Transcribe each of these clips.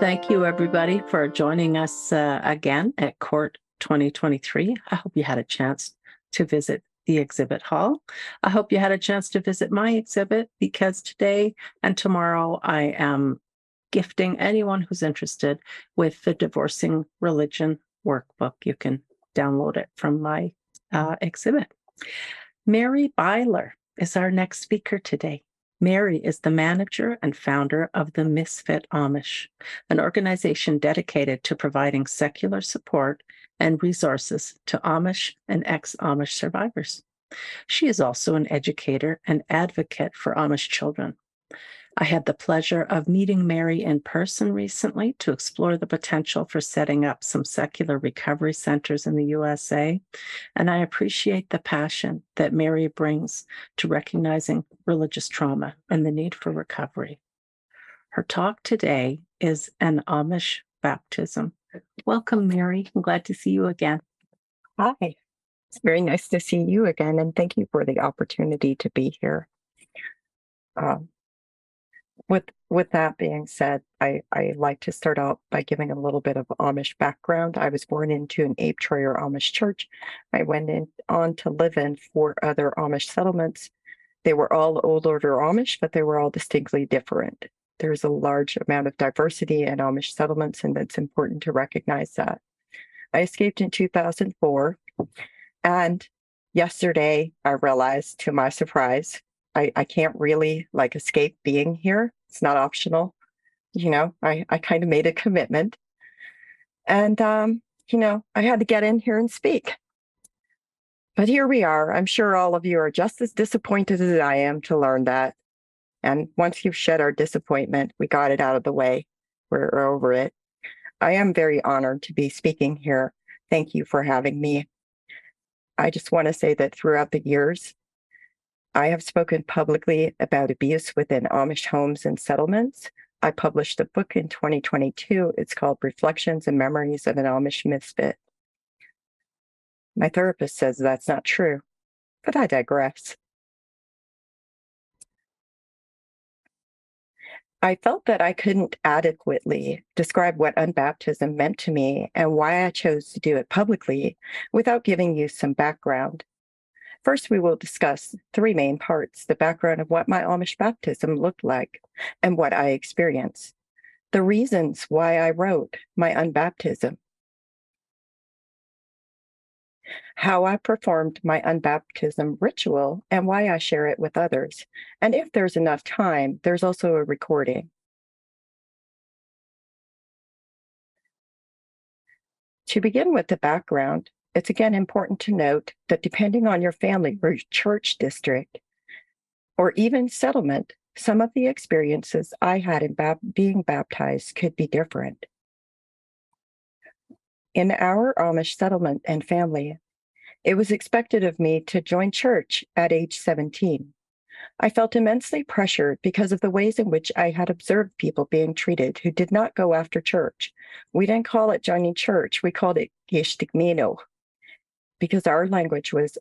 Thank you, everybody, for joining us uh, again at CORT 2023. I hope you had a chance to visit the exhibit hall. I hope you had a chance to visit my exhibit because today and tomorrow I am gifting anyone who's interested with the Divorcing Religion workbook. You can download it from my uh, exhibit. Mary Byler is our next speaker today. Mary is the manager and founder of the Misfit Amish, an organization dedicated to providing secular support and resources to Amish and ex Amish survivors. She is also an educator and advocate for Amish children. I had the pleasure of meeting Mary in person recently to explore the potential for setting up some secular recovery centers in the USA, and I appreciate the passion that Mary brings to recognizing religious trauma and the need for recovery. Her talk today is an Amish baptism. Welcome, Mary. I'm glad to see you again. Hi. It's very nice to see you again, and thank you for the opportunity to be here. Um, with with that being said, I, I like to start out by giving a little bit of Amish background. I was born into an Abe Troyer Amish church. I went in, on to live in four other Amish settlements. They were all old order Amish, but they were all distinctly different. There's a large amount of diversity in Amish settlements, and it's important to recognize that. I escaped in 2004, and yesterday I realized, to my surprise, I, I can't really like escape being here. It's not optional. You know, I, I kind of made a commitment. And, um, you know, I had to get in here and speak. But here we are. I'm sure all of you are just as disappointed as I am to learn that. And once you've shed our disappointment, we got it out of the way. We're over it. I am very honored to be speaking here. Thank you for having me. I just want to say that throughout the years, I have spoken publicly about abuse within Amish homes and settlements. I published a book in 2022. It's called Reflections and Memories of an Amish Misfit. My therapist says that's not true, but I digress. I felt that I couldn't adequately describe what unbaptism meant to me and why I chose to do it publicly without giving you some background. First, we will discuss three main parts the background of what my Amish baptism looked like and what I experienced, the reasons why I wrote my unbaptism, how I performed my unbaptism ritual and why I share it with others. And if there's enough time, there's also a recording. To begin with the background, it's again important to note that depending on your family or church district, or even settlement, some of the experiences I had in being baptized could be different. In our Amish settlement and family, it was expected of me to join church at age 17. I felt immensely pressured because of the ways in which I had observed people being treated who did not go after church. We didn't call it joining church, we called it gestigmeno, because our language was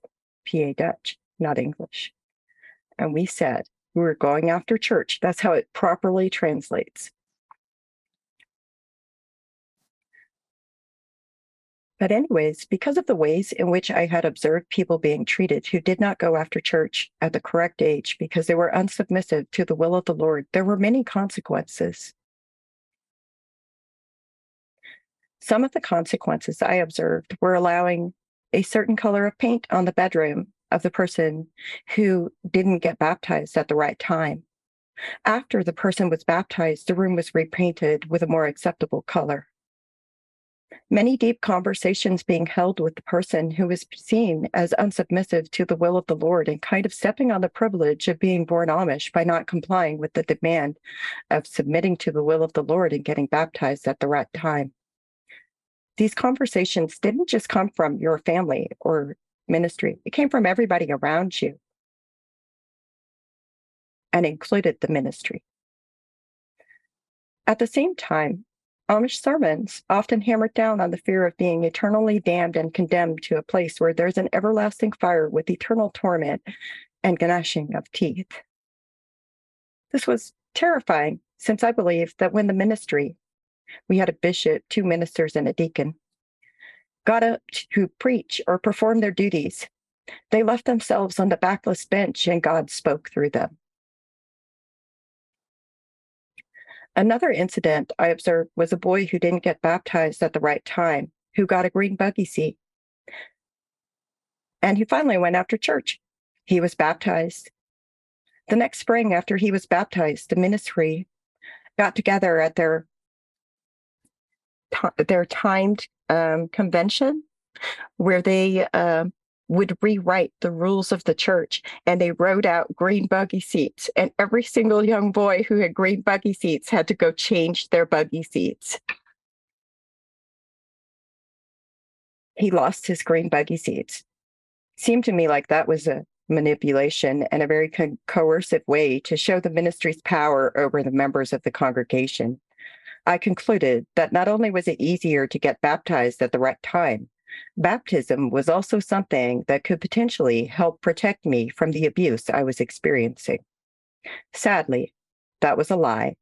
PA Dutch, not English. And we said we were going after church. That's how it properly translates. But, anyways, because of the ways in which I had observed people being treated who did not go after church at the correct age because they were unsubmissive to the will of the Lord, there were many consequences. Some of the consequences I observed were allowing a certain color of paint on the bedroom of the person who didn't get baptized at the right time. After the person was baptized, the room was repainted with a more acceptable color. Many deep conversations being held with the person who was seen as unsubmissive to the will of the Lord and kind of stepping on the privilege of being born Amish by not complying with the demand of submitting to the will of the Lord and getting baptized at the right time these conversations didn't just come from your family or ministry, it came from everybody around you and included the ministry. At the same time, Amish sermons often hammered down on the fear of being eternally damned and condemned to a place where there's an everlasting fire with eternal torment and gnashing of teeth. This was terrifying since I believe that when the ministry We had a bishop, two ministers, and a deacon. Got up to preach or perform their duties. They left themselves on the backless bench and God spoke through them. Another incident I observed was a boy who didn't get baptized at the right time, who got a green buggy seat. And he finally went after church. He was baptized. The next spring, after he was baptized, the ministry got together at their their timed um, convention where they uh, would rewrite the rules of the church and they wrote out green buggy seats. And every single young boy who had green buggy seats had to go change their buggy seats. He lost his green buggy seats. Seemed to me like that was a manipulation and a very co- coercive way to show the ministry's power over the members of the congregation i concluded that not only was it easier to get baptized at the right time Baptism was also something that could potentially help protect me from the abuse I was experiencing. Sadly, that was a lie.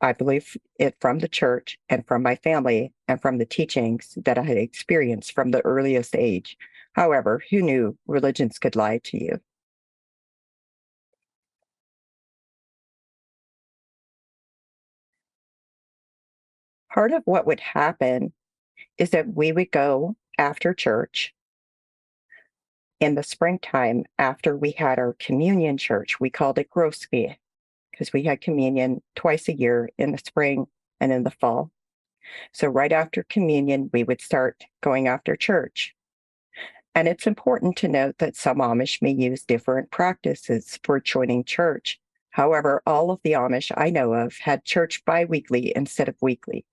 I believe it from the church and from my family and from the teachings that I had experienced from the earliest age. However, who knew religions could lie to you? Part of what would happen is that we would go after church in the springtime after we had our communion church. We called it Groski because we had communion twice a year in the spring and in the fall. So, right after communion, we would start going after church. And it's important to note that some Amish may use different practices for joining church. However, all of the Amish I know of had church biweekly instead of weekly.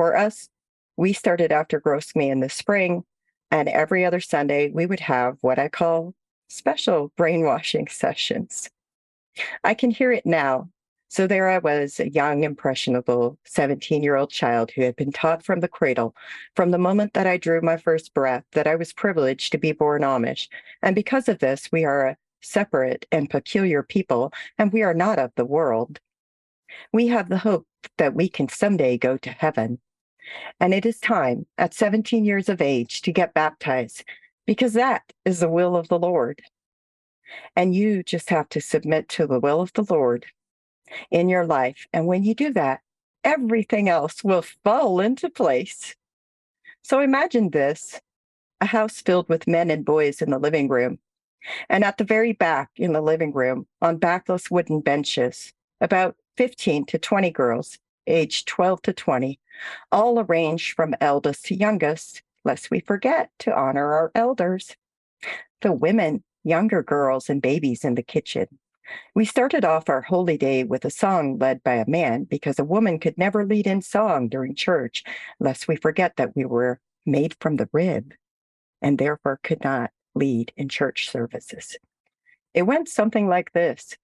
For us, we started after Grossme in the spring, and every other Sunday we would have what I call special brainwashing sessions. I can hear it now. So there I was, a young, impressionable 17 year old child who had been taught from the cradle, from the moment that I drew my first breath, that I was privileged to be born Amish. And because of this, we are a separate and peculiar people, and we are not of the world. We have the hope that we can someday go to heaven. And it is time at 17 years of age to get baptized because that is the will of the Lord. And you just have to submit to the will of the Lord in your life. And when you do that, everything else will fall into place. So imagine this a house filled with men and boys in the living room. And at the very back in the living room, on backless wooden benches, about 15 to 20 girls, aged 12 to 20, all arranged from eldest to youngest, lest we forget to honor our elders. The women, younger girls, and babies in the kitchen. We started off our holy day with a song led by a man because a woman could never lead in song during church, lest we forget that we were made from the rib and therefore could not lead in church services. It went something like this.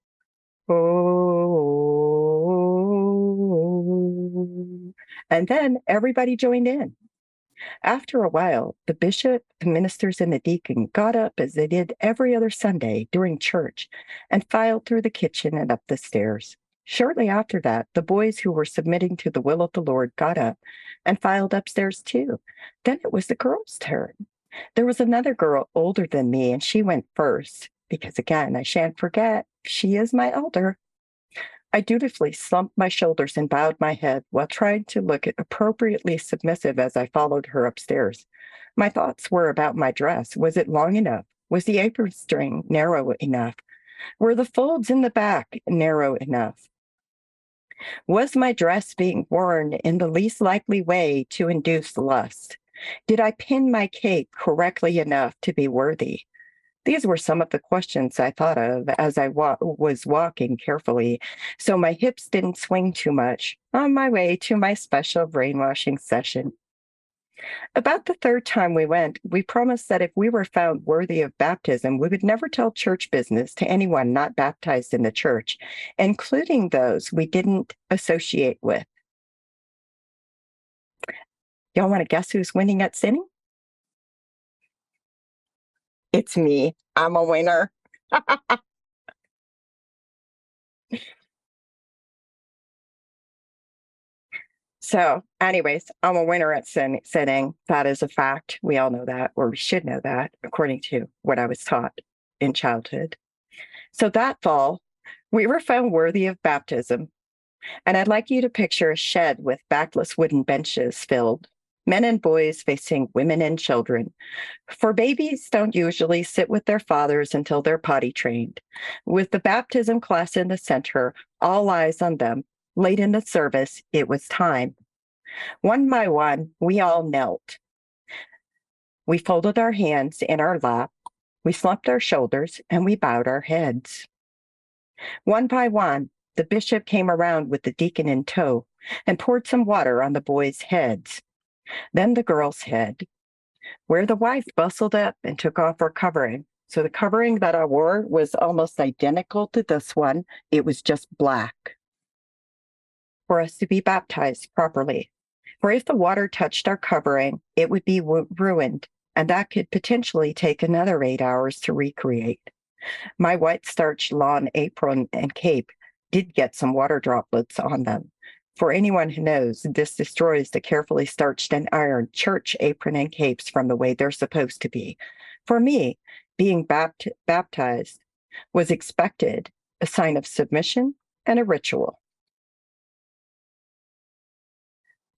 Oh, and then everybody joined in. After a while, the bishop, the ministers, and the deacon got up as they did every other Sunday during church and filed through the kitchen and up the stairs. Shortly after that, the boys who were submitting to the will of the Lord got up and filed upstairs too. Then it was the girls' turn. There was another girl older than me, and she went first because, again, I shan't forget, she is my elder. I dutifully slumped my shoulders and bowed my head while trying to look appropriately submissive as I followed her upstairs. My thoughts were about my dress. Was it long enough? Was the apron string narrow enough? Were the folds in the back narrow enough? Was my dress being worn in the least likely way to induce lust? Did I pin my cape correctly enough to be worthy? These were some of the questions I thought of as I wa- was walking carefully, so my hips didn't swing too much on my way to my special brainwashing session. About the third time we went, we promised that if we were found worthy of baptism, we would never tell church business to anyone not baptized in the church, including those we didn't associate with. Y'all want to guess who's winning at sinning? It's me. I'm a winner. So, anyways, I'm a winner at sin- sinning. That is a fact. We all know that, or we should know that, according to what I was taught in childhood. So that fall, we were found worthy of baptism. And I'd like you to picture a shed with backless wooden benches filled, men and boys facing women and children. For babies don't usually sit with their fathers until they're potty trained. With the baptism class in the center, all eyes on them, late in the service, it was time. One by one, we all knelt. We folded our hands in our lap, we slumped our shoulders, and we bowed our heads. One by one, the bishop came around with the deacon in tow and poured some water on the boys' heads, then the girl's head, where the wife bustled up and took off her covering. So the covering that I wore was almost identical to this one, it was just black for us to be baptized properly. For if the water touched our covering, it would be w- ruined, and that could potentially take another eight hours to recreate. My white starched lawn apron and cape did get some water droplets on them. For anyone who knows, this destroys the carefully starched and ironed church apron and capes from the way they're supposed to be. For me, being bapt- baptized was expected, a sign of submission and a ritual.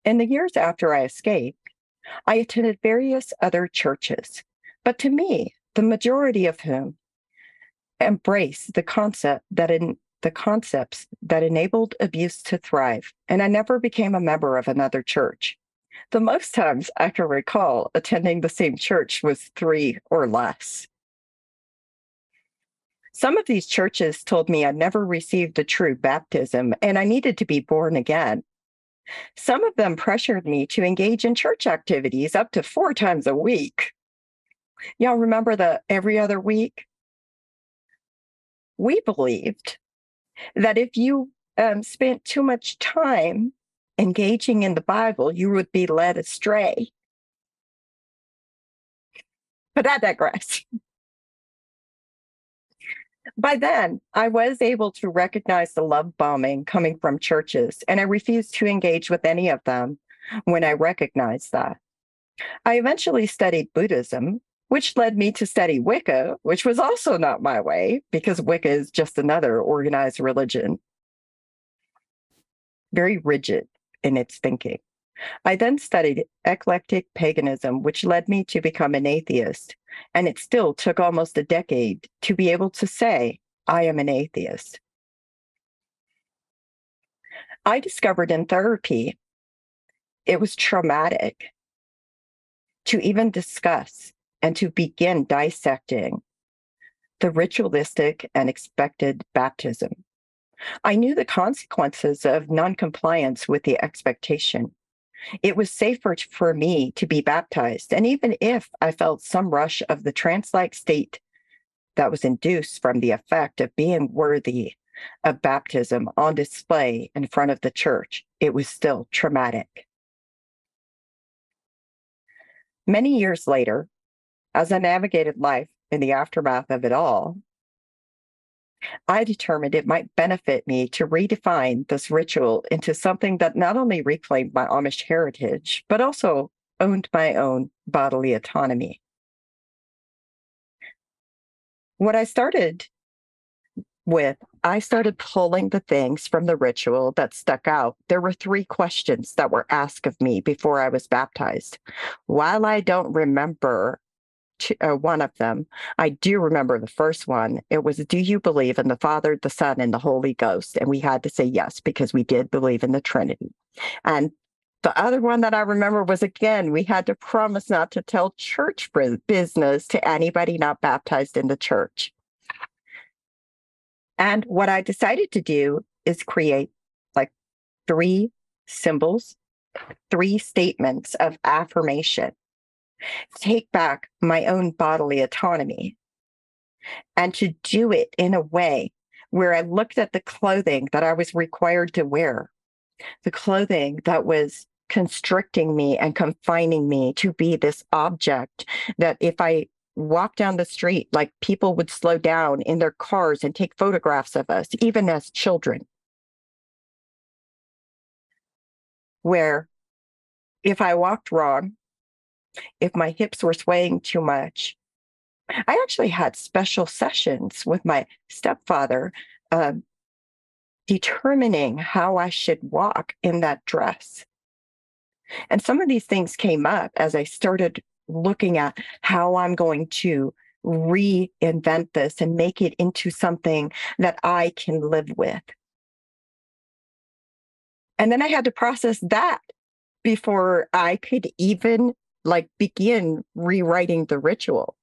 In the years after I escaped, I attended various other churches, but to me, the majority of whom embrace the concept that in the concepts that enabled abuse to thrive, and I never became a member of another church. The most times I can recall attending the same church was three or less. Some of these churches told me I never received a true baptism and I needed to be born again. Some of them pressured me to engage in church activities up to four times a week. Y'all remember the every other week? We believed that if you um, spent too much time engaging in the Bible, you would be led astray. But I digress. By then, I was able to recognize the love bombing coming from churches, and I refused to engage with any of them when I recognized that. I eventually studied Buddhism, which led me to study Wicca, which was also not my way because Wicca is just another organized religion, very rigid in its thinking. I then studied eclectic paganism, which led me to become an atheist. And it still took almost a decade to be able to say, I am an atheist. I discovered in therapy it was traumatic to even discuss and to begin dissecting the ritualistic and expected baptism. I knew the consequences of noncompliance with the expectation. It was safer for me to be baptized. And even if I felt some rush of the trance like state that was induced from the effect of being worthy of baptism on display in front of the church, it was still traumatic. Many years later, as I navigated life in the aftermath of it all, I determined it might benefit me to redefine this ritual into something that not only reclaimed my Amish heritage, but also owned my own bodily autonomy. What I started with, I started pulling the things from the ritual that stuck out. There were three questions that were asked of me before I was baptized. While I don't remember two, uh, one of them. I do remember the first one. It was, Do you believe in the Father, the Son, and the Holy Ghost? And we had to say yes because we did believe in the Trinity. And the other one that I remember was again, we had to promise not to tell church business to anybody not baptized in the church. And what I decided to do is create like three symbols, three statements of affirmation take back my own bodily autonomy and to do it in a way where I looked at the clothing that I was required to wear, the clothing that was constricting me and confining me to be this object that if I walk down the street, like people would slow down in their cars and take photographs of us, even as children. where if I walked wrong, if my hips were swaying too much, I actually had special sessions with my stepfather um, determining how I should walk in that dress. And some of these things came up as I started looking at how I'm going to reinvent this and make it into something that I can live with. And then I had to process that before I could even like begin rewriting the ritual.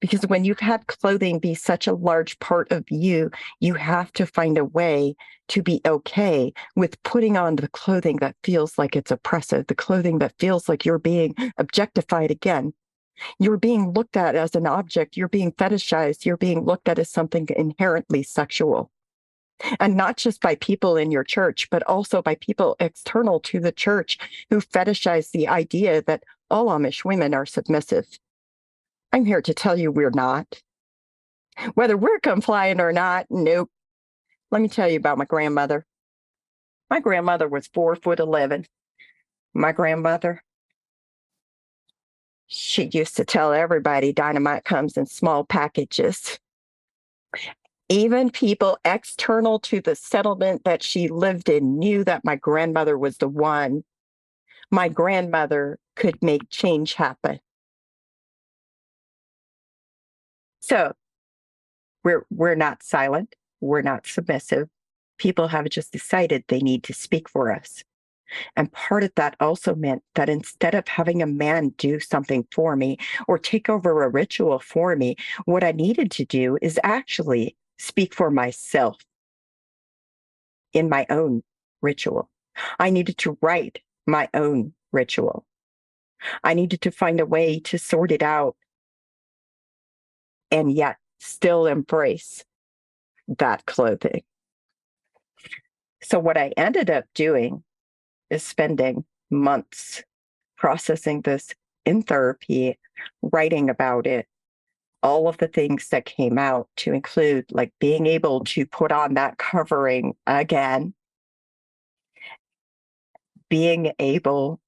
Because when you've had clothing be such a large part of you, you have to find a way to be okay with putting on the clothing that feels like it's oppressive, the clothing that feels like you're being objectified again. You're being looked at as an object, you're being fetishized, you're being looked at as something inherently sexual. And not just by people in your church, but also by people external to the church who fetishize the idea that all Amish women are submissive I'm here to tell you we're not. Whether we're compliant or not, nope. Let me tell you about my grandmother. My grandmother was four foot 11. My grandmother, she used to tell everybody dynamite comes in small packages. Even people external to the settlement that she lived in knew that my grandmother was the one. My grandmother could make change happen. So we're we're not silent, we're not submissive. People have just decided they need to speak for us. And part of that also meant that instead of having a man do something for me or take over a ritual for me, what I needed to do is actually speak for myself in my own ritual. I needed to write my own ritual. I needed to find a way to sort it out and yet still embrace that clothing. So, what I ended up doing is spending months processing this in therapy, writing about it, all of the things that came out to include like being able to put on that covering again, being able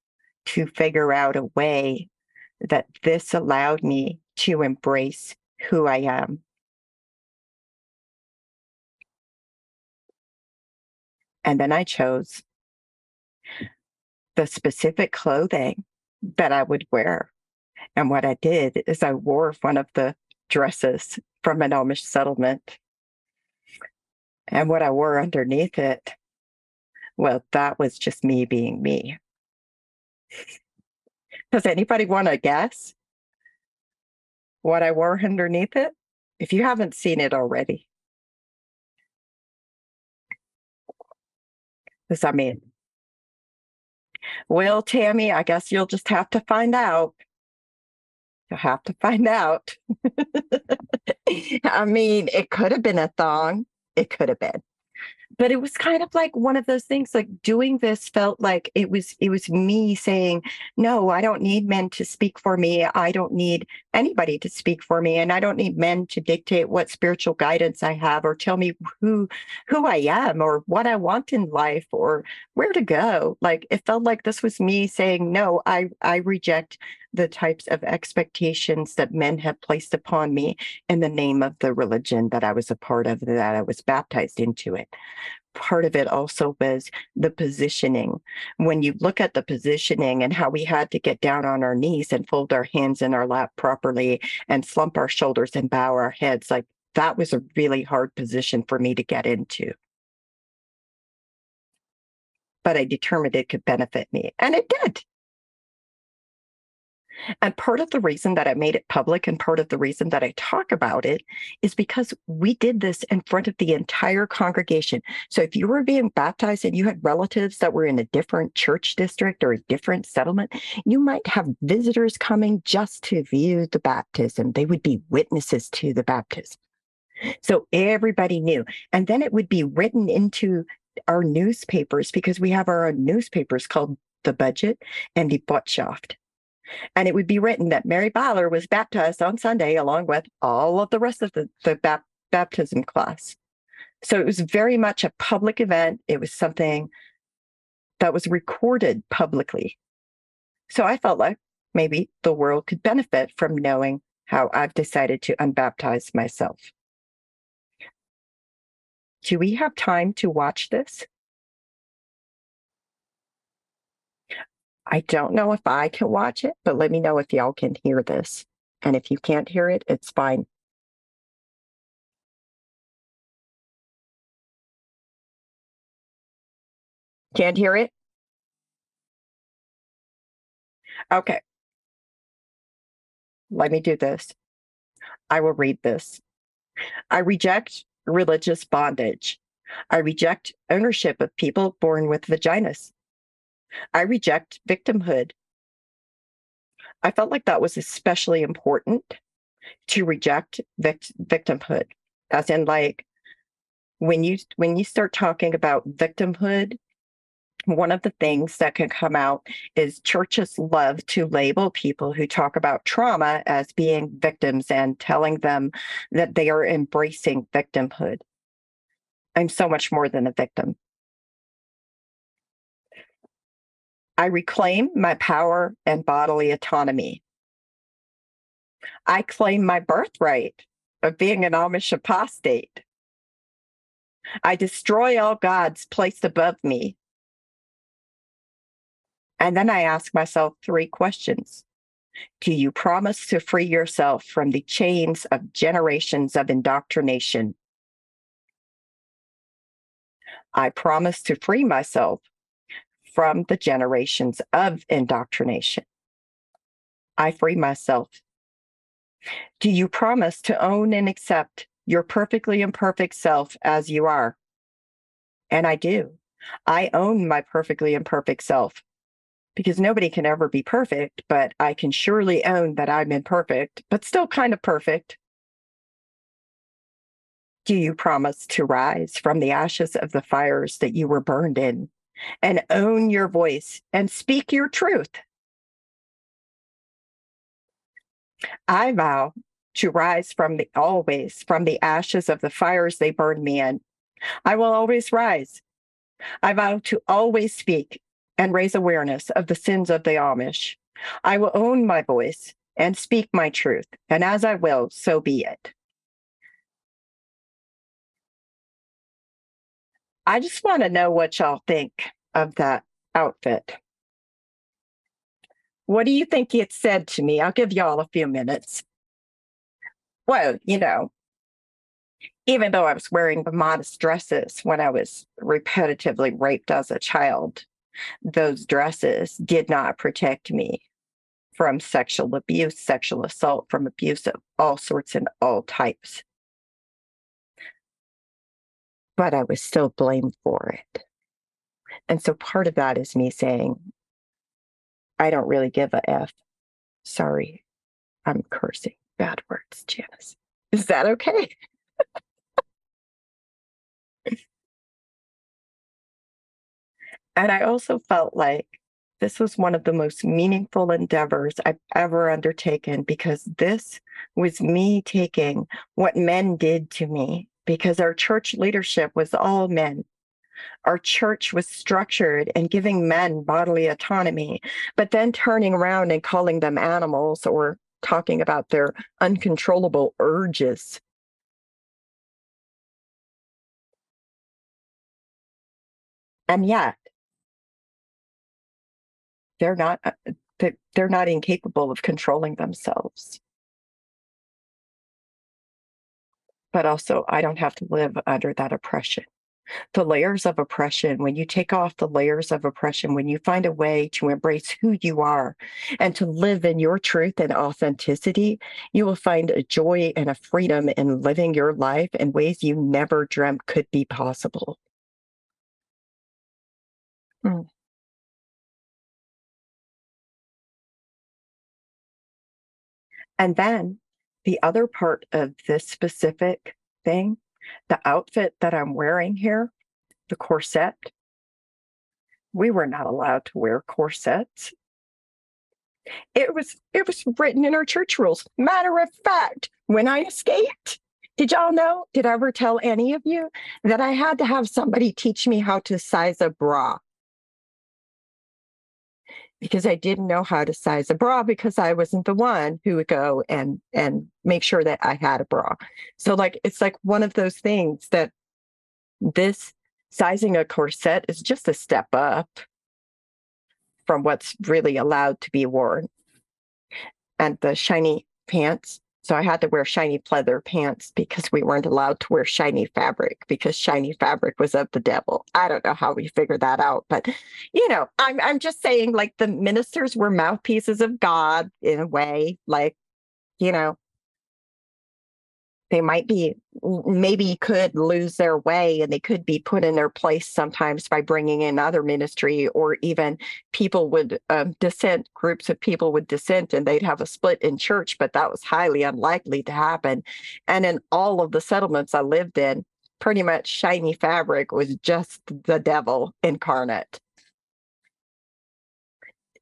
to figure out a way that this allowed me to embrace who I am. And then I chose the specific clothing that I would wear. And what I did is I wore one of the dresses from an Amish settlement. And what I wore underneath it, well, that was just me being me. Does anybody want to guess? what I wore underneath it, if you haven't seen it already. Does I mean? Well, Tammy, I guess you'll just have to find out. You'll have to find out. I mean, it could have been a thong. It could have been but it was kind of like one of those things like doing this felt like it was it was me saying no i don't need men to speak for me i don't need anybody to speak for me and i don't need men to dictate what spiritual guidance i have or tell me who who i am or what i want in life or where to go like it felt like this was me saying no i i reject the types of expectations that men have placed upon me in the name of the religion that I was a part of, that I was baptized into it. Part of it also was the positioning. When you look at the positioning and how we had to get down on our knees and fold our hands in our lap properly and slump our shoulders and bow our heads, like that was a really hard position for me to get into but I determined it could benefit me. And it did. And part of the reason that I made it public and part of the reason that I talk about it is because we did this in front of the entire congregation. So if you were being baptized and you had relatives that were in a different church district or a different settlement, you might have visitors coming just to view the baptism. They would be witnesses to the baptism. So everybody knew. And then it would be written into our newspapers because we have our own newspapers called The Budget and the Botschaft. And it would be written that Mary Byler was baptized on Sunday along with all of the rest of the, the bap- baptism class. So it was very much a public event. It was something that was recorded publicly. So I felt like maybe the world could benefit from knowing how I've decided to unbaptize myself. Do we have time to watch this? I don't know if I can watch it, but let me know if y'all can hear this. And if you can't hear it, it's fine. Can't hear it? Okay. Let me do this. I will read this. I reject religious bondage. I reject ownership of people born with vaginas. I reject victimhood. I felt like that was especially important to reject vict- victimhood, as in like when you when you start talking about victimhood one of the things that can come out is churches love to label people who talk about trauma as being victims and telling them that they are embracing victimhood. I'm so much more than a victim. I reclaim my power and bodily autonomy. I claim my birthright of being an Amish apostate. I destroy all gods placed above me and then I ask myself three questions. Do you promise to free yourself from the chains of generations of indoctrination? I promise to free myself from the generations of indoctrination. I free myself. Do you promise to own and accept your perfectly imperfect self as you are? And I do. I own my perfectly imperfect self because nobody can ever be perfect, but I can surely own that I'm imperfect, but still kind of perfect. Do you promise to rise from the ashes of the fires that you were burned in and own your voice and speak your truth? I vow to rise from the always from the ashes of the fires they burned me in. I will always rise. I vow to always speak and raise awareness of the sins of the Amish. I will own my voice and speak my truth, and as I will, so be it. I just want to know what y'all think of that outfit. What do you think it said to me? I'll give y'all a few minutes. Well, you know, even though I was wearing the modest dresses when I was repetitively raped as a child, those dresses did not protect me from sexual abuse, sexual assault, from abuse of all sorts and all types. But I was still blamed for it. And so part of that is me saying, I don't really give a F. Sorry, I'm cursing bad words, Janice. Is that okay? And I also felt like this was one of the most meaningful endeavors I've ever undertaken because this was me taking what men did to me because our church leadership was all men. Our church was structured and giving men bodily autonomy, but then turning around and calling them animals or talking about their uncontrollable urges. And yet, they're not uh, they're not incapable of controlling themselves but also i don't have to live under that oppression the layers of oppression when you take off the layers of oppression when you find a way to embrace who you are and to live in your truth and authenticity you will find a joy and a freedom in living your life in ways you never dreamt could be possible mm. And then the other part of this specific thing, the outfit that I'm wearing here, the corset, we were not allowed to wear corsets. It was it was written in our church rules. Matter of fact, when I escaped, did y'all know? Did I ever tell any of you that I had to have somebody teach me how to size a bra? Because I didn't know how to size a bra because I wasn't the one who would go and and make sure that I had a bra. So like it's like one of those things that this sizing a corset is just a step up from what's really allowed to be worn. And the shiny pants so I had to wear shiny pleather pants because we weren't allowed to wear shiny fabric because shiny fabric was of the devil. I don't know how we figured that out, but you know, I'm I'm just saying like the ministers were mouthpieces of God in a way, like, you know, they might be maybe could lose their way and they could be put in their place sometimes by bringing in other ministry or even people would um, dissent groups of people would dissent and they'd have a split in church but that was highly unlikely to happen. And in all of the settlements i lived in pretty much shiny fabric was just the devil incarnate.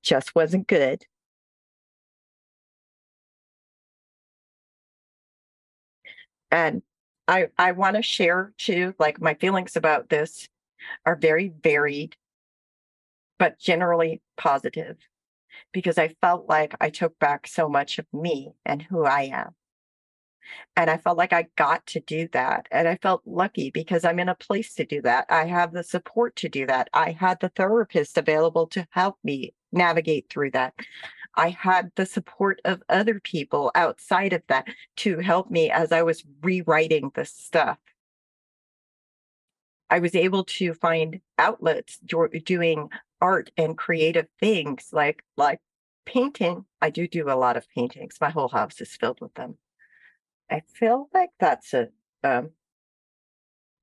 Just wasn't good and I I want to share too, like my feelings about this are very varied, but generally positive because I felt like I took back so much of me and who I am. And I felt like I got to do that. And I felt lucky because I'm in a place to do that. I have the support to do that. I had the therapist available to help me navigate through that. I had the support of other people outside of that to help me as I was rewriting the stuff. I was able to find outlets doing art and creative things like like painting. I do do a lot of paintings. My whole house is filled with them. I feel like that's a um,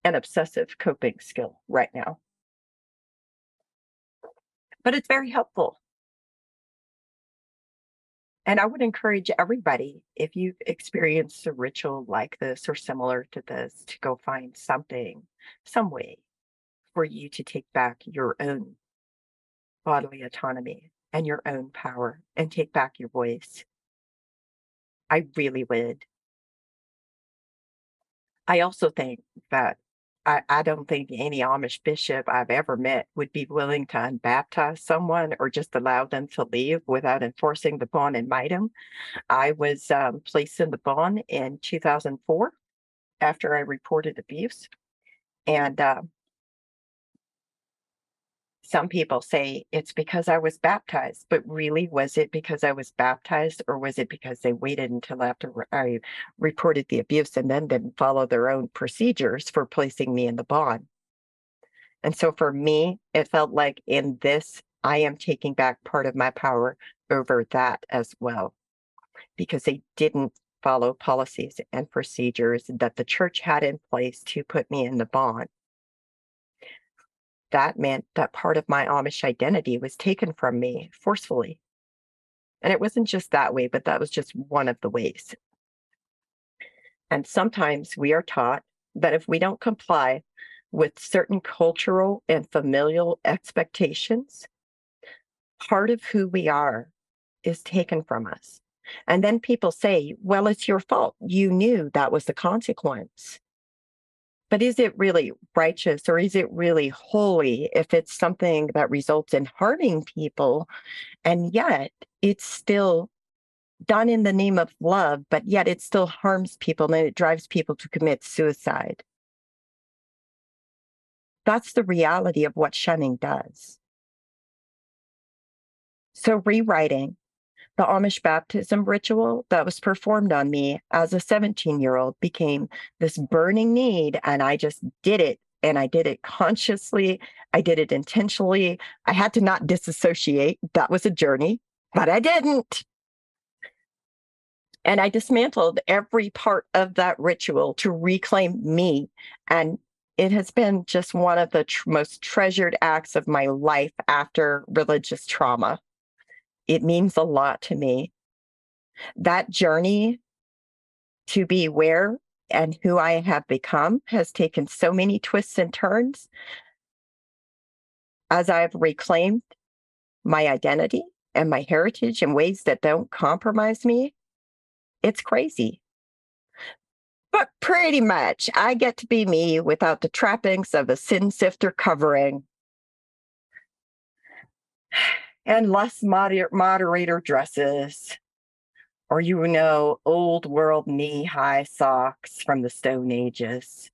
an obsessive coping skill right now. But it's very helpful. And I would encourage everybody, if you've experienced a ritual like this or similar to this, to go find something, some way for you to take back your own bodily autonomy and your own power and take back your voice. I really would. I also think that I, I don't think any Amish bishop I've ever met would be willing to unbaptize someone or just allow them to leave without enforcing the bond and mitem. I was um, placed in the bond in 2004 after I reported abuse. And uh, some people say it's because I was baptized, but really, was it because I was baptized, or was it because they waited until after I reported the abuse and then didn't follow their own procedures for placing me in the bond? And so for me, it felt like in this, I am taking back part of my power over that as well, because they didn't follow policies and procedures that the church had in place to put me in the bond that meant that part of my Amish identity was taken from me forcefully. And it wasn't just that way, but that was just one of the ways. And sometimes we are taught that if we don't comply with certain cultural and familial expectations, part of who we are is taken from us. And then people say, well, it's your fault. You knew that was the consequence. But is it really righteous or is it really holy if it's something that results in harming people? And yet it's still done in the name of love, but yet it still harms people and it drives people to commit suicide. That's the reality of what shunning does. So, rewriting the Amish baptism ritual that was performed on me as a 17 year old became this burning need. And I just did it. And I did it consciously. I did it intentionally. I had to not disassociate. That was a journey, but I didn't. And I dismantled every part of that ritual to reclaim me. And it has been just one of the tr- most treasured acts of my life after religious trauma. It means a lot to me. That journey to be where and who I have become has taken so many twists and turns as I've reclaimed my identity and my heritage in ways that don't compromise me. It's crazy. But pretty much, I get to be me without the trappings of a sin sifter covering. And less moder- moderator dresses, or you know, old world knee high socks from the Stone Ages.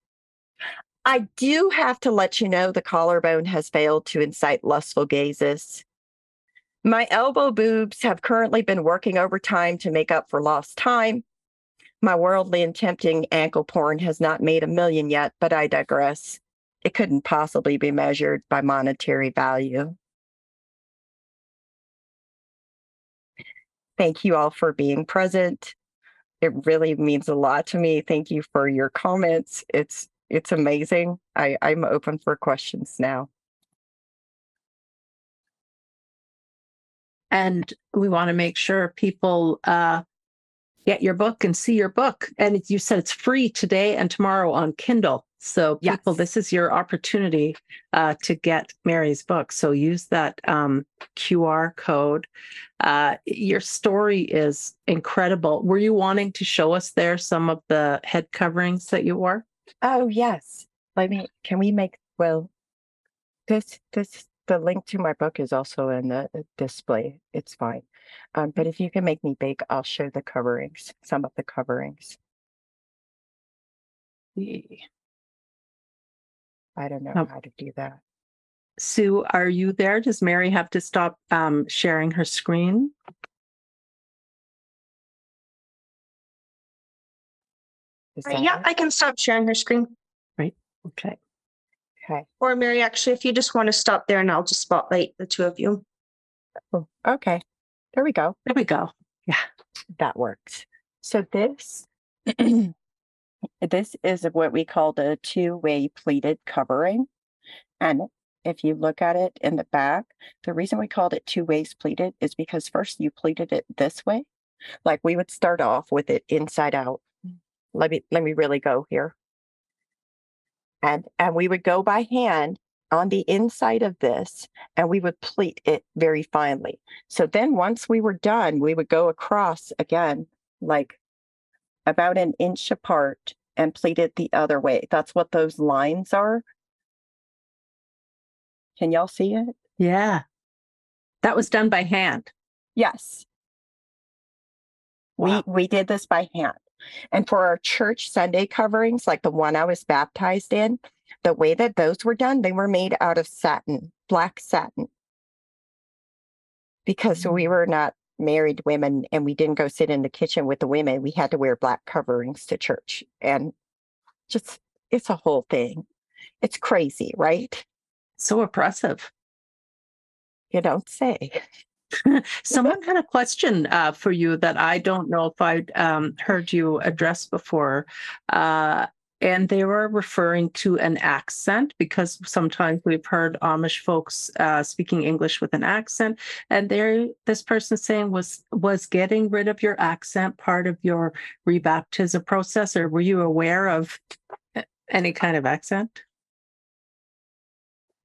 I do have to let you know the collarbone has failed to incite lustful gazes. My elbow boobs have currently been working overtime to make up for lost time. My worldly and tempting ankle porn has not made a million yet, but I digress. It couldn't possibly be measured by monetary value. Thank you all for being present. It really means a lot to me. Thank you for your comments. It's it's amazing. I, I'm open for questions now. And we want to make sure people uh, get your book and see your book. And you said it's free today and tomorrow on Kindle. So people, Yes. this is your opportunity uh, to get Mary's book. So use that um, QR code. Uh, your story is incredible. Were you wanting to show us there some of the head coverings that you wore? Oh yes. Let me can we make well this this the link to my book is also in the display. It's fine. Um, but if you can make me big, I'll show the coverings, some of the coverings. I don't know Oh. how to do that. Sue, are you there? Does Mary have to stop um, sharing her screen? Uh, yeah, it? I can stop sharing her screen. Right. Okay. Okay. Or Mary, actually, if you just want to stop there and I'll just spotlight the two of you. Oh, okay. There we go. There we go. Yeah. That works. So this this is what we call the two-way pleated covering. And if you look at it in the back, the reason we called it two ways pleated is because first you pleated it this way. Like we would start off with it inside out. Mm. Let me let me really go here. And and we would go by hand on the inside of this and we would pleat it very finely. So then once we were done, we would go across again, like about an inch apart and pleat it the other way. That's what those lines are. Can y'all see it? Yeah. That was done by hand. Yes. Wow. We we did this by hand. And for our church Sunday coverings, like the one I was baptized in, the way that those were done, they were made out of satin, black satin. Because we mm. were not married women and we didn't go sit in the kitchen with the women, we had to wear black coverings to church. And just it's a whole thing. It's crazy, right? So oppressive. You don't say. Someone had a question uh, for you that I don't know if I'd um, heard you address before. Uh, and they were referring to an accent because sometimes we've heard Amish folks uh, speaking English with an accent. And there, this person saying was was getting rid of your accent part of your rebaptism process, or were you aware of any kind of accent?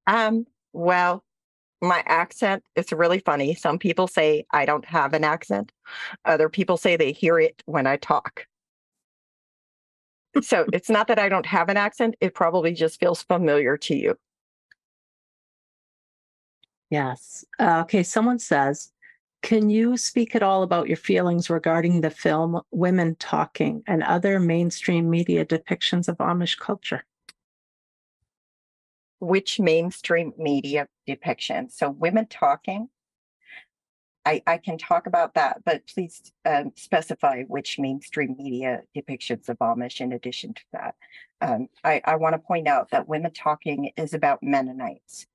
Um, well, my accent is really funny. Some people say I don't have an accent. Other people say they hear it when I talk. So it's not that I don't have an accent, it probably just feels familiar to you. Yes. Uh, okay. Someone says, can you speak at all about your feelings regarding the film Women Talking and other mainstream media depictions of Amish culture? Which mainstream media depiction? So women talking. I, I can talk about that, but please um, specify which mainstream media depictions of Amish in addition to that. Um, I, I want to point out that Women Talking is about Mennonites.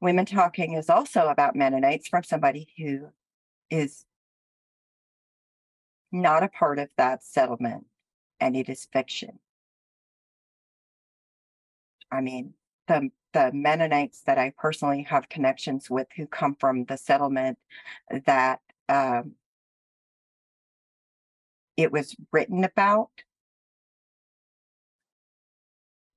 Women Talking is also about Mennonites from somebody who is not a part of that settlement, and it is fiction. I mean, the the Mennonites that I personally have connections with who come from the settlement that um, it was written about.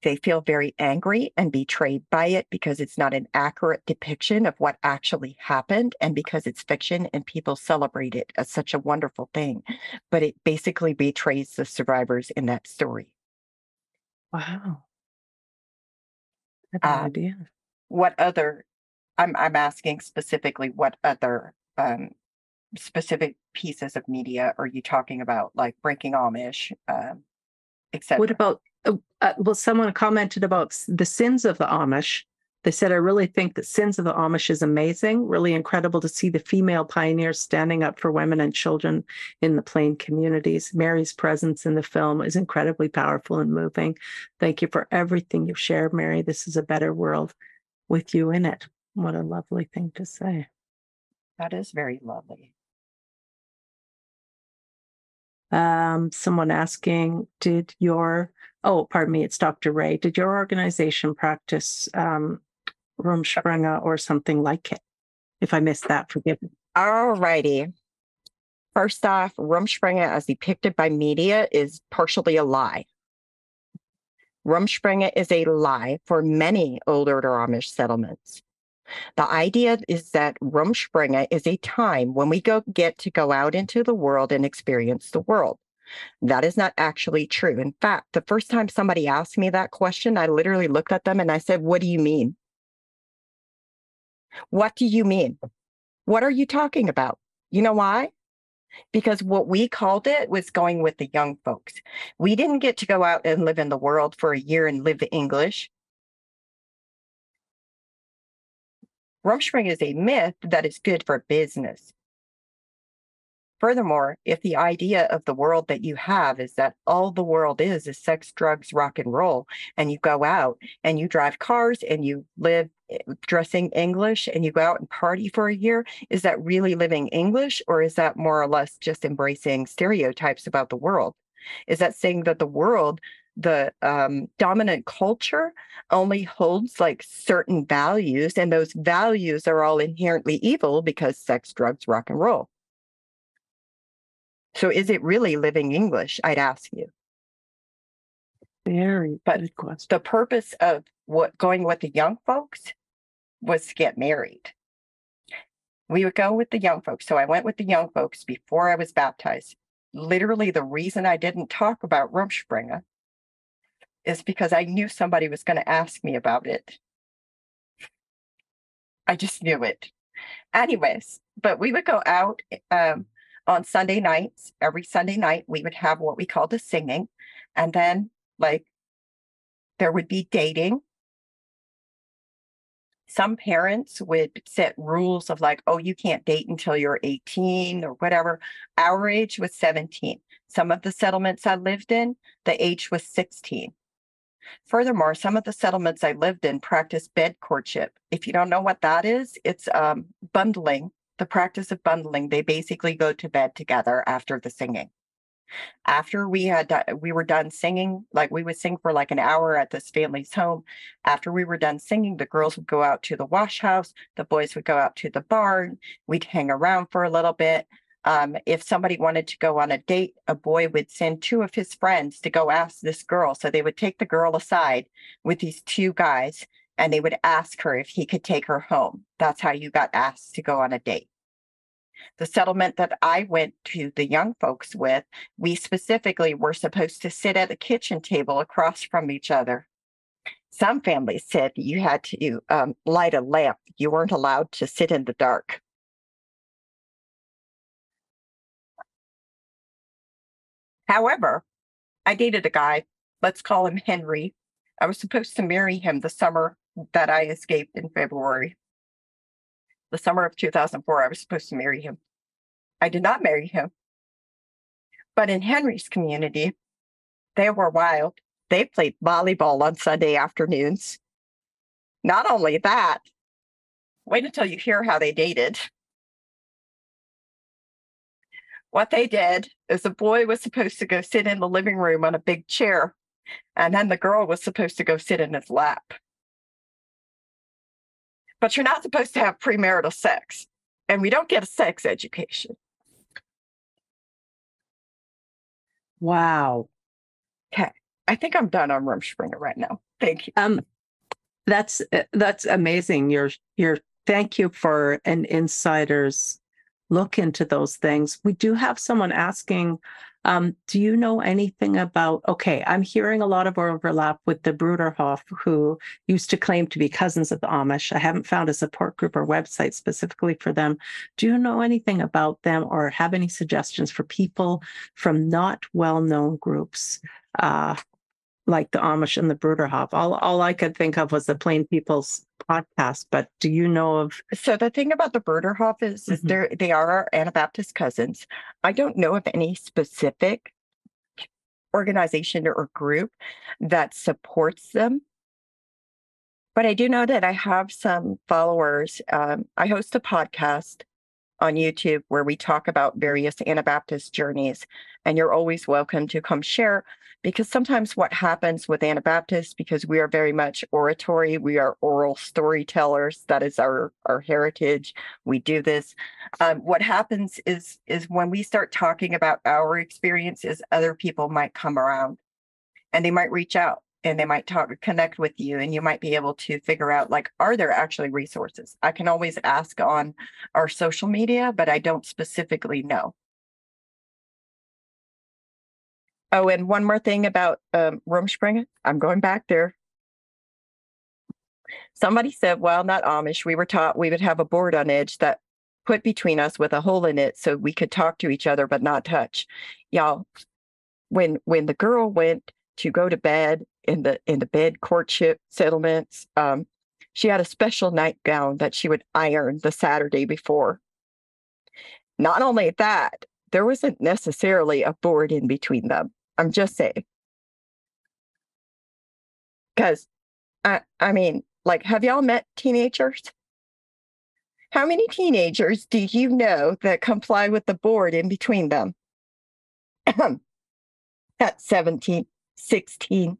They feel very angry and betrayed by it because it's not an accurate depiction of what actually happened and because it's fiction and people celebrate it as such a wonderful thing. But it basically betrays the survivors in that story. Wow. I had no Uh, idea. what other I'm, I'm asking specifically what other, um, specific pieces of media are you talking about, like Breaking Amish, um, et cetera? What about, uh, uh, well, someone commented about the sins of the Amish. They said, I really think that Sins of the Amish is amazing. Really incredible to see the female pioneers standing up for women and children in the plain communities. Mary's presence in the film is incredibly powerful and moving. Thank you for everything you've shared, Mary. This is a better world with you in it. What a lovely thing to say. That is very lovely. Um, someone asking, did your, oh, pardon me, it's Dr. Ray. Did your organization practice um, Rumspringa or something like it? If I missed that, forgive me. All righty. First off, Rumspringa as depicted by media is partially a lie. Rumspringa is a lie for many old order Amish settlements. The idea is that Rumspringa is a time when we go get to go out into the world and experience the world. That is not actually true. In fact, the first time somebody asked me that question, I literally looked at them and I said, What do you mean? What do you mean? What are you talking about? You know why? Because what we called it was going with the young folks. We didn't get to go out and live in the world for a year and live English. Rumspringa is a myth that is good for business. Furthermore, if the idea of the world that you have is that all the world is is sex, drugs, rock and roll, and you go out and you drive cars and you live eh, dressing English and you go out and party for a year, is that really living English or is that more or less just embracing stereotypes about the world? Is that saying that the world, the um, dominant culture, only holds like certain values and those values are all inherently evil because sex, drugs, rock and roll? So is it really living English? I'd ask you. Very But good question. The purpose of what going with the young folks was to get married. We would go with the young folks. So I went with the young folks before I was baptized. Literally, the reason I didn't talk about Rumspringa is because I knew somebody was going to ask me about it. I just knew it. Anyways, but we would go out um, on Sunday nights. Every Sunday night, we would have what we called a singing. And then, like, there would be dating. Some parents would set rules of like, oh, you can't date until you're 18 or whatever. Our age was 17. Some of the settlements I lived in, the age was 16. Furthermore, some of the settlements I lived in practiced bed courtship. If you don't know what that is, it's um, bundling, the practice of bundling. They basically go to bed together after the singing. After we had we were done singing, like we would sing for like an hour at this family's home. After we were done singing, the girls would go out to the wash house, the boys would go out to the barn. We'd hang around for a little bit. Um, if somebody wanted to go on a date, a boy would send two of his friends to go ask this girl. So they would take the girl aside with these two guys and they would ask her if he could take her home. That's how you got asked to go on a date. The settlement that I went to the young folks with, we specifically were supposed to sit at a kitchen table across from each other. Some families said you had to um, light a lamp. You weren't allowed to sit in the dark. However, I dated a guy, let's call him Henry. I was supposed to marry him the summer that I escaped in February. The summer of 2004, I was supposed to marry him. I did not marry him. But in Henry's community, they were wild. They played volleyball on Sunday afternoons. Not only that, wait until you hear how they dated. What they did is the boy was supposed to go sit in the living room on a big chair, and then the girl was supposed to go sit in his lap. But you're not supposed to have premarital sex, and we don't get a sex education. Wow. Okay. I think I'm done on Rumspringa right now. Thank you. Um, that's uh, that's amazing. Your your thank you for an insider's look into those things. We do have someone asking Um, do you know anything about? Okay, I'm hearing a lot of overlap with the Bruderhof, who used to claim to be cousins of the Amish. I haven't found a support group or website specifically for them. Do you know anything about them or have any suggestions for people from not well known groups? Uh, like the Amish and the Bruderhof. All, all I could think of was the Plain People's podcast, but do you know of? So the thing about the Bruderhof is, is Mhm. they're they are our Anabaptist cousins. I don't know of any specific organization or group that supports them. But I do know that I have some followers. Um, I host a podcast on YouTube where we talk about various Anabaptist journeys, and you're always welcome to come share because sometimes what happens with Anabaptists, because we are very much oratory, we are oral storytellers. That is our our heritage. We do this. Um, what happens is is when we start talking about our experiences, other people might come around, and they might reach out and they might talk connect with you and you might be able to figure out like are there actually resources? I can always ask on our social media but i don't specifically know. Oh and one more thing about um Rumspringa. i'm going back there. Somebody said well not amish we were taught we would have a board on edge that put between us with a hole in it so we could talk to each other but not touch. Y'all when when the girl went to go to bed in the in the bed courtship settlements. Um she had a special nightgown that she would iron the saturday before. Not only that there wasn't necessarily a board in between them. I'm just saying. Because i i mean like have y'all met teenagers? How many teenagers do you know that comply with the board in between them? At 17 16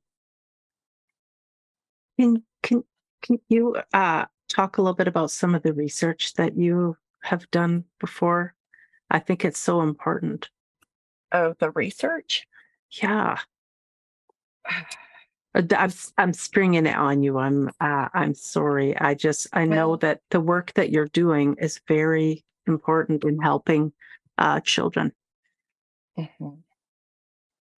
Can, can, can you uh, talk a little bit about some of the research that you have done before? I think it's so important. oh the research Yeah. Uh, I'm, I'm springing it on you. I'm, uh, I'm sorry. I just, I know that the work that you're doing is very important in helping uh, children. Mhm.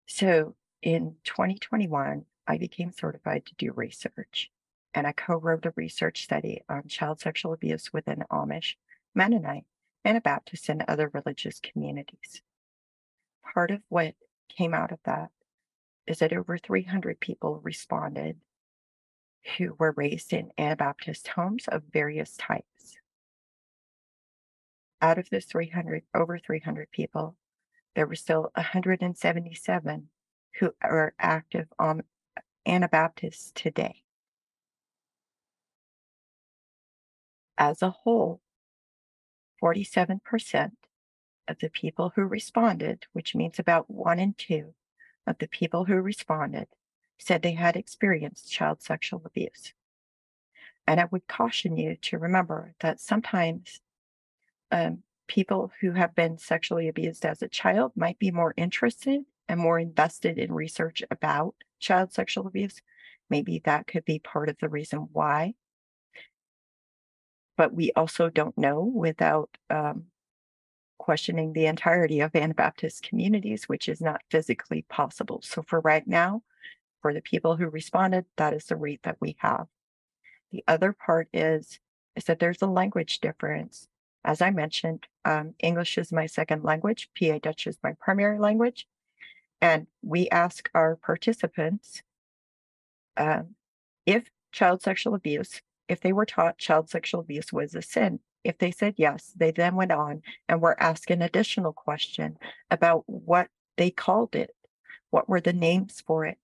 So in 2021, I became certified to do research, and I co wrote a research study on child sexual abuse within Amish, Mennonite, Anabaptist, and other religious communities. Part of what came out of that is that over 300 people responded who were raised in Anabaptist homes of various types. Out of those 300, over 300 people, there were still 177 who are active on Anabaptists today. As a whole, 47% of the people who responded, which means about one in two of the people who responded, said they had experienced child sexual abuse. And I would caution you to remember that sometimes um, people who have been sexually abused as a child might be more interested and more invested in research about child sexual abuse. Maybe that could be part of the reason why. But we also don't know without um, questioning the entirety of Anabaptist communities, which is not physically possible. So for right now, for the people who responded, that is the rate that we have. The other part is is that there's a language difference. As I mentioned, um, English is my second language. PA Dutch is my primary language, and we ask our participants um, if child sexual abuse, if they were taught child sexual abuse was a sin. If they said yes, they then went on and were asked an additional question about what they called it, what were the names for it.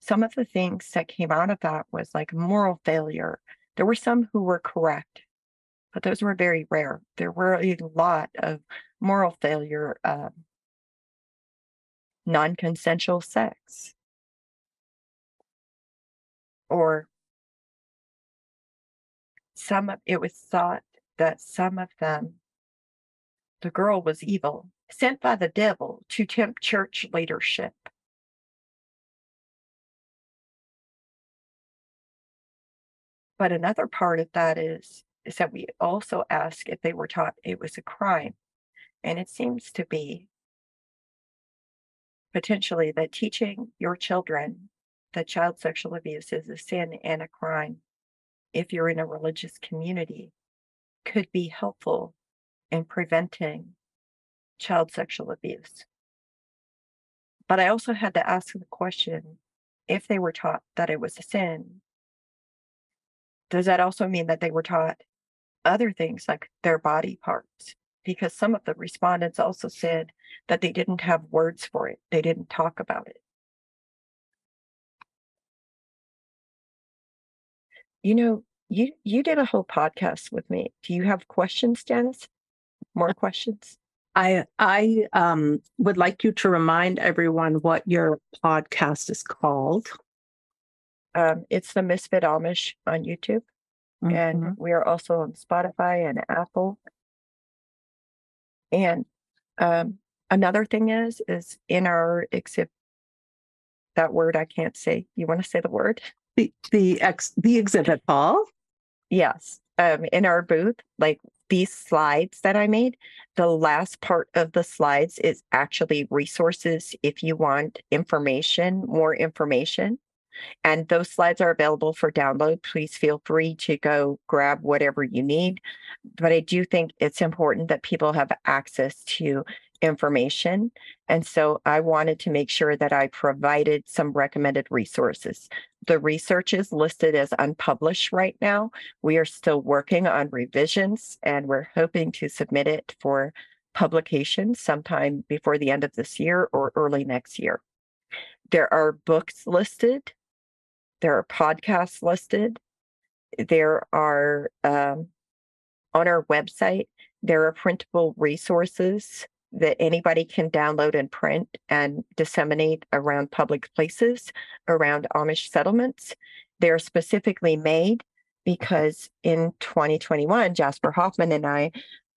Some of the things that came out of that was like moral failure. There were some who were correct, but those were very rare. There were a lot of moral failure, um, non consensual sex, or some of it was thought that some of them, the girl was evil, sent by the devil to tempt church leadership. But another part of that is is that we also ask if they were taught it was a crime. And it seems to be potentially that teaching your children that child sexual abuse is a sin and a crime if you're in a religious community could be helpful in preventing child sexual abuse. But I also had to ask the question if they were taught that it was a sin, does that also mean that they were taught other things like their body parts? Because some of the respondents also said that they didn't have words for it, they didn't talk about it. You know, you you did a whole podcast with me. Do you have questions, Janice? More questions? I I um would like you to remind everyone what your podcast is called. Um, it's the Misfit Amish on YouTube, Mhm. and we are also on Spotify and Apple. And um, another thing is, is in our exhibit, that word I can't say. You want to say the word? the the ex the exhibit hall. Yes. Um, in our booth, like these slides that I made, the last part of the slides is actually resources if you want information, more information. And those slides are available for download. Please feel free to go grab whatever you need. But I do think it's important that people have access to information. And so I wanted to make sure that I provided some recommended resources. The research is listed as unpublished right now. We are still working on revisions and we're hoping to submit it for publication sometime before the end of this year or early next year. There are books listed, there are podcasts listed, there are um, on our website, there are printable resources that anybody can download and print and disseminate around public places, around Amish settlements. They're specifically made because in 2021, Jasper Hoffman and I,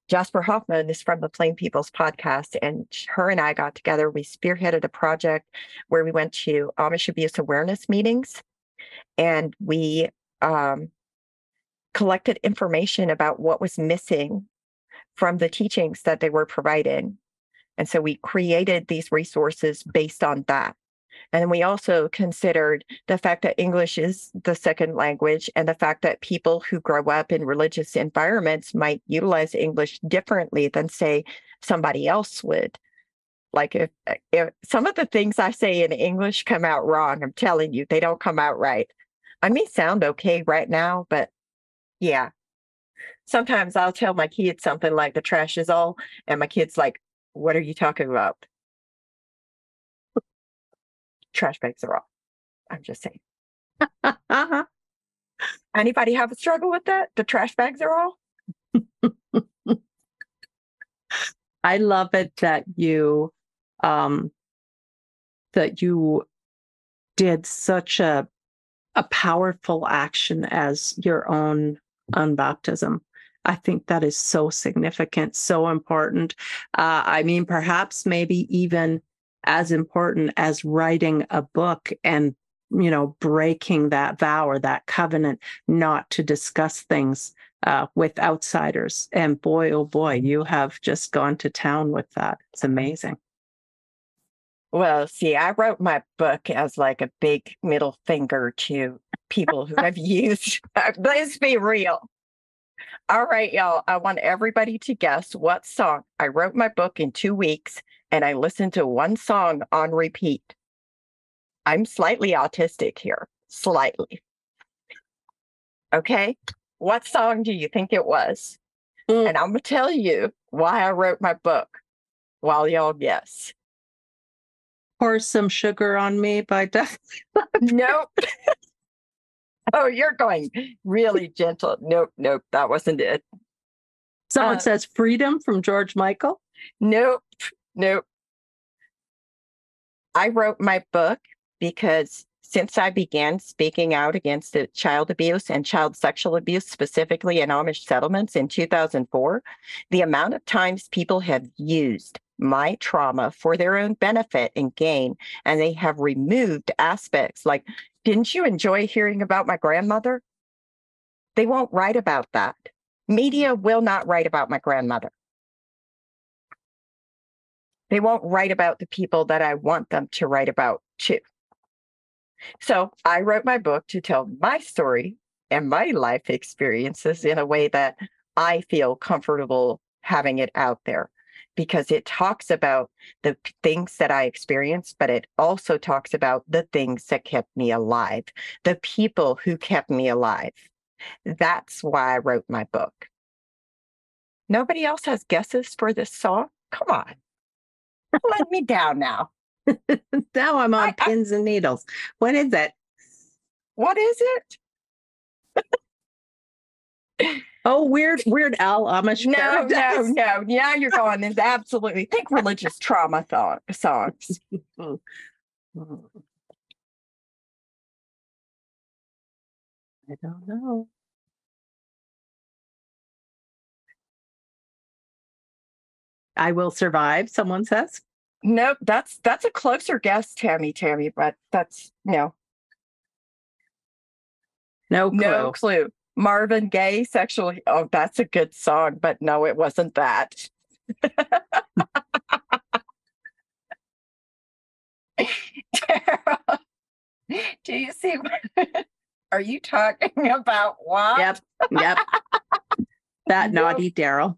Jasper Hoffman is from the Plain People's podcast, and her and I got together. We spearheaded a project where we went to Amish abuse awareness meetings and we um, collected information about what was missing from the teachings that they were providing. And so we created these resources based on that. And we also considered the fact that English is the second language and the fact that people who grow up in religious environments might utilize English differently than, say, somebody else would. Like if, if some of the things I say in English come out wrong, I'm telling you, they don't come out right. I may sound okay right now, but yeah. Sometimes I'll tell my kids something like the trash is all, and my kid's like, What are you talking about? trash bags are all. I'm just saying. uh-huh. Anybody have a struggle with that? The trash bags are all? I love it that you um that you did such a a powerful action as your own unbaptism. I think that is so significant, so important. Uh, I mean, perhaps maybe even as important as writing a book and you know breaking that vow or that covenant not to discuss things uh, with outsiders. And boy, oh boy, you have just gone to town with that. It's amazing. Well, see, I wrote my book as like a big middle finger to people who have used. Let's be real. All right, y'all. I want everybody to guess what song. I wrote my book in two weeks and I listened to one song on repeat. I'm slightly autistic here, slightly. Okay. What song do you think it was? Mm. And I'm going to tell you why I wrote my book while y'all guess. Pour some sugar on me by Def. Nope. oh, you're going really gentle. Nope, nope, that wasn't it. Someone Uh, says freedom from George Michael. Nope, nope. I wrote my book because since I began speaking out against the child abuse and child sexual abuse, specifically in Amish settlements in 2004, the amount of times people have used my trauma for their own benefit and gain, and they have removed aspects like, didn't you enjoy hearing about my grandmother? They won't write about that. Media will not write about my grandmother. They won't write about the people that I want them to write about too. So I wrote my book to tell my story and my life experiences in a way that I feel comfortable having it out there because it talks about the things that I experienced, but it also talks about the things that kept me alive, the people who kept me alive. That's why I wrote my book. Nobody else has guesses for this song? Come on. Let me down now. Now I'm on I- I- pins and needles. What is it? What is it? Oh, weird, weird Al Amish. No, no, Paradise. no. Now you're going into absolutely think religious trauma thong- songs. I don't know. I will survive, someone says. Nope, that's that's a closer guess, Tammy, Tammy, but that's no, No clue. no clue. Marvin Gaye, sexually. Oh, that's a good song, but no, it wasn't that. Tara, Do you see? what- Are you talking about what? Yep. Yep. that No. naughty Daryl.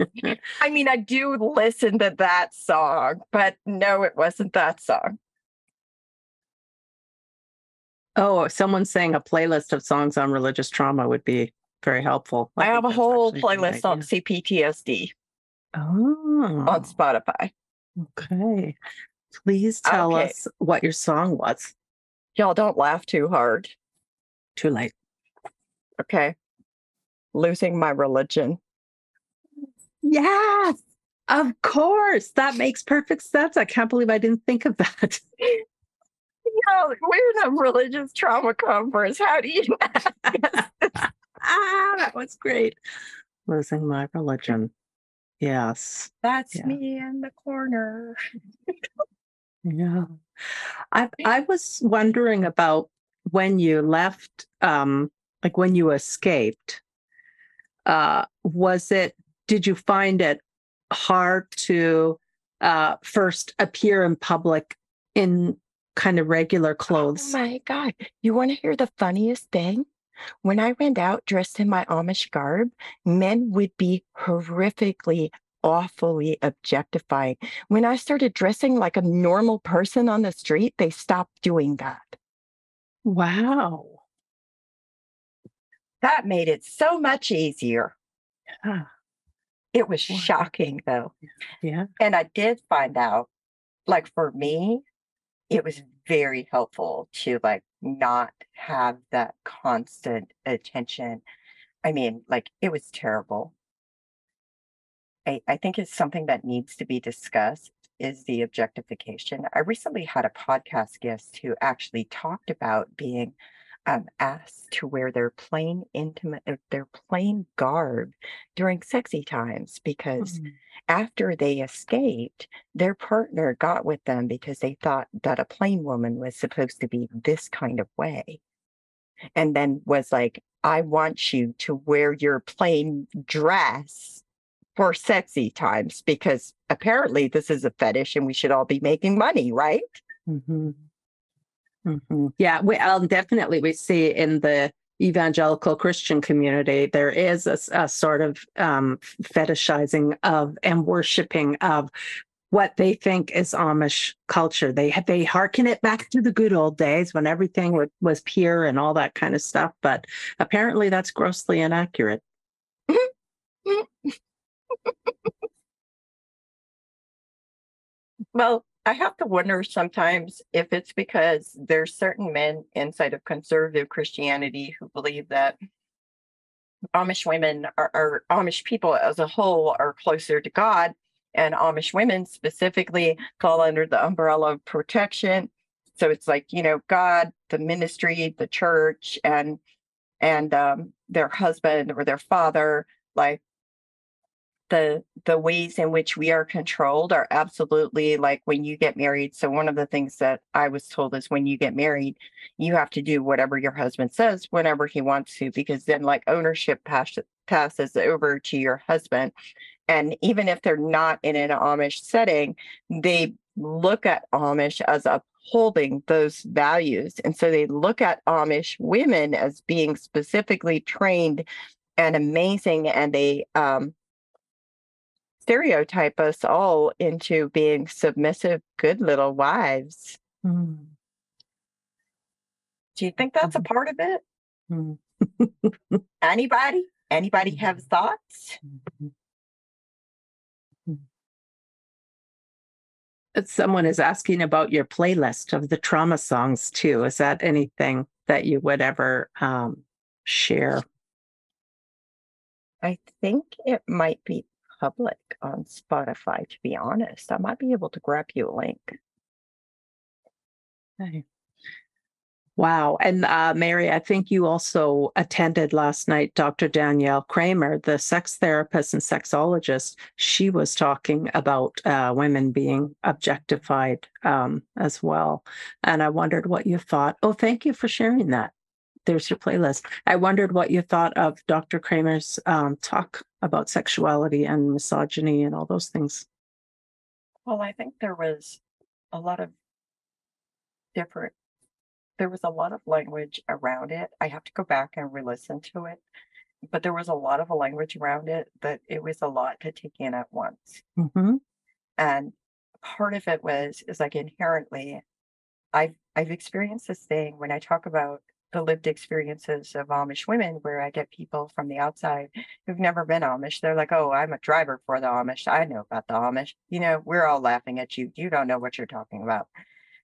I mean, I do listen to that song, but no, it wasn't that song. Oh, someone saying a playlist of songs on religious trauma would be very helpful. I, think have a whole actually a good playlist on. CPTSD Oh, on Spotify. okay. Please tell Okay. us what your song was. Y'all don't laugh too hard, Too late. okay? Losing my religion. Yes, of course. That makes perfect sense. I can't believe I didn't think of that. No, we're in a religious trauma conference. How do you ah, that was great. Losing my religion. Yes. That's Yeah. me in the corner. Yeah. I I was wondering about when you left, um, like when you escaped. Uh, was it, did you find it hard to uh first appear in public in kind of regular oh clothes? Oh my God. You want to hear the funniest thing? When I went out dressed in my Amish garb, men would be horrifically, awfully objectified. When I started dressing like a normal person on the street, they stopped doing that. Wow. That made it so much easier. Yeah. It was Wow. shocking though. Yeah. And I did find out, like for me, it was very helpful to like not have that constant attention. I mean, like it was terrible. I, I think it's something that needs to be discussed is the objectification. I recently had a podcast guest who actually talked about being um, asked to wear their plain intimate, uh, their plain garb during sexy times because Mm. after they escaped, their partner got with them because they thought that a plain woman was supposed to be this kind of way. And then was like, I want you to wear your plain dress for sexy times because apparently this is a fetish and we should all be making money, right? Mhm. Mhm. Yeah, we um, definitely we see in the evangelical Christian community there is a sort of um, fetishizing of and worshiping of what they think is Amish culture. They they hearken it back to the good old days when everything was, was pure and all that kind of stuff. But apparently, that's grossly inaccurate. Well, I have to wonder sometimes if it's because there's certain men inside of conservative Christianity who believe that Amish women are, or Amish people as a whole are closer to God, and Amish women specifically fall under the umbrella of protection. So it's like you know God, the ministry, the church, and and um, their husband or their father, like the the ways in which we are controlled are absolutely like when you get married so one of the things that i was told is when you get married you have to do whatever your husband says whenever he wants to because then like ownership passes passes over to your husband and even if they're not in an Amish setting, they look at Amish as upholding those values. And so they look at Amish women as being specifically trained and amazing, and they um, stereotype us all into being submissive, good little wives. Mm, Do you think that's a Mhm. part of it? mm, Anybody? Anybody have thoughts? mhm. Uh, Someone is asking about your playlist of the trauma songs too. Is that anything that you would ever um, share? I think it might be public on Spotify, to be honest. I might be able to grab you a link. Okay. Wow. And uh, Mary, I think you also attended last night Dr. Danielle Kramer, the sex therapist and sexologist. She was talking about uh, women being objectified um, as well. And I wondered what you thought. Oh, thank you for sharing that. There's your playlist. I wondered what you thought of Dr. Kramer's um, talk about sexuality and misogyny and all those things. Well, I think there was a lot of different, there was a lot of language around it. I have to go back and re listen to it. But there was a lot of a language around it that it was a lot to take in at once. Mhm. And part of it was is like inherently, I've I've experienced this thing when I talk about the lived experiences of Amish women, where I get people from the outside who've never been Amish. They're like, "Oh, I'm a driver for the Amish. I know about the Amish. You know, we're all laughing at you. You don't know what you're talking about."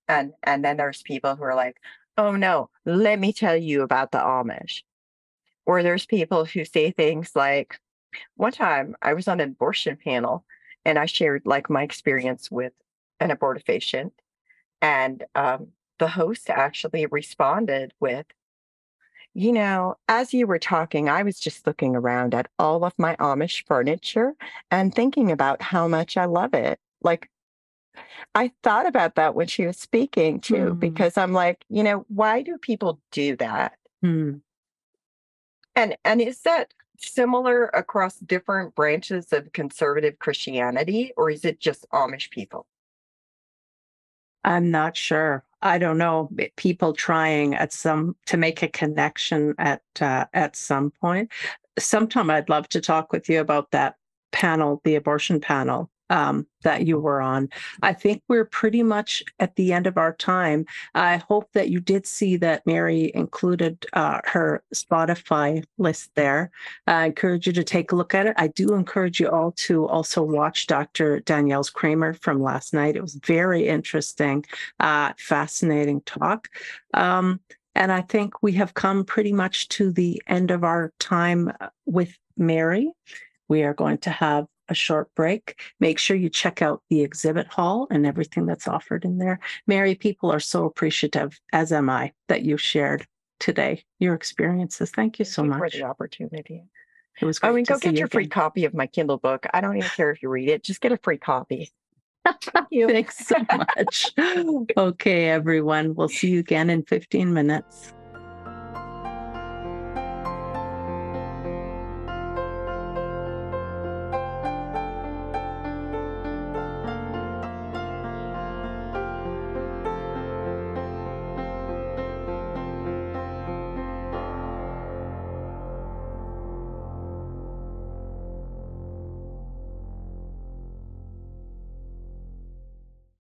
And and then there's people who are like, "Oh no, let me tell you about the Amish." Or there's people who say things like, one time I was on an abortion panel and I shared like my experience with an abortifacient. And um, the host actually responded with, you know, as you were talking, I was just looking around at all of my Amish furniture and thinking about how much I love it. Like, I thought about that when she was speaking too, Mhm. because I'm like, you know, why do people do that? Hmm. And and is that similar across different branches of conservative Christianity, or is it just Amish people? I'm not sure. I don't know. People trying at some to make a connection at uh, at some point. Sometime I'd love to talk with you about that panel, the abortion panel um, that you were on. I think we're pretty much at the end of our time. I hope that you did see that Mary included uh, her Spotify list there. I encourage you to take a look at it. I do encourage you all to also watch Dr. Danielle's Kramer from last night. It was very interesting uh, fascinating talk. Um, and I think we have come pretty much to the end of our time uh, with Mary. We are going to have a short break. Make sure you check out the exhibit hall and everything that's offered in there. Mary, people are so appreciative, as am I, that you shared today your experiences. Thank you so Thank you much. for the opportunity. It was Great I mean, go get you your free copy of my Kindle book. I don't even care if you read it; just get a free copy. Thank you. Thanks so much. okay, everyone. We'll see you again in 15 minutes.